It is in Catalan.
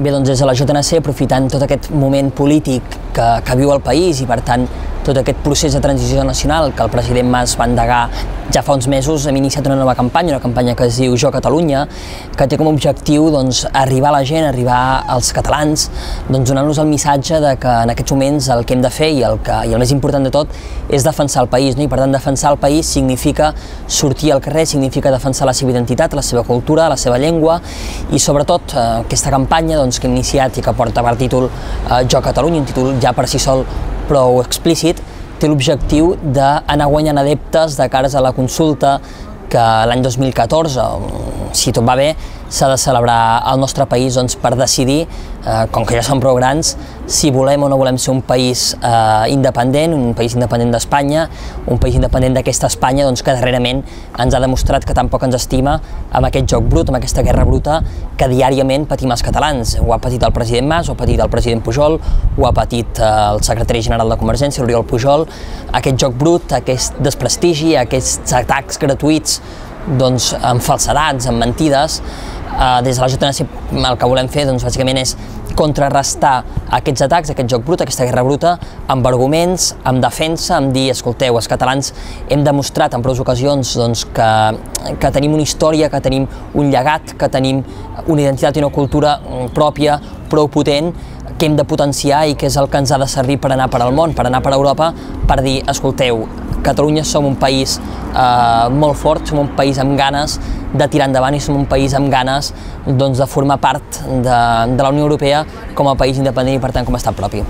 Bé, doncs des de la JNC, aprofitant tot aquest moment polític que, que viu el país i per tant tot aquest procés de transició nacional que el president Mas va endegar ja fa uns mesos, hem iniciat una nova campanya, una campanya que es diu Jo Catalunya, que té com a objectiu doncs, arribar a la gent, arribar als catalans, doncs, donant-los el missatge de que en aquests moments el que hem de fer i el, que, i el més important de tot és defensar el país, no? i per tant defensar el país significa sortir al carrer, significa defensar la seva identitat, la seva cultura, la seva llengua i sobretot eh, aquesta campanya doncs, que hem iniciat i que porta per títol eh, Jo Catalunya, un títol ja per si sol prou explícit, té l'objectiu d'anar guanyant adeptes de cares a la consulta que l'any 2014, si tot va bé, s'ha de celebrar al nostre país doncs, per decidir, eh, com que ja som prou grans, si volem o no volem ser un país eh, independent, un país independent d'Espanya, un país independent d'aquesta Espanya doncs, que darrerament ens ha demostrat que tampoc ens estima amb aquest joc brut, amb aquesta guerra bruta que diàriament patim els catalans. Ho ha patit el president Mas, ho ha patit el president Pujol, ho ha patit eh, el secretari general de Convergència, l'Oriol Pujol, aquest joc brut, aquest desprestigi, aquests atacs gratuïts doncs, amb falsedats, amb mentides, eh, des de la JNC el que volem fer doncs, bàsicament és contrarrestar aquests atacs, aquest joc brut, aquesta guerra bruta, amb arguments, amb defensa, amb dir, escolteu, els catalans hem demostrat en prou ocasions doncs, que, que tenim una història, que tenim un llegat, que tenim una identitat i una cultura mm, pròpia, prou potent, que hem de potenciar i que és el que ens ha de servir per anar per al món, per anar per Europa, per dir, escolteu, Catalunya som un país eh, molt fort, som un país amb ganes de tirar endavant i som un país amb ganes doncs, de formar part de, de la Unió Europea com a país independent i per tant com a estat propi.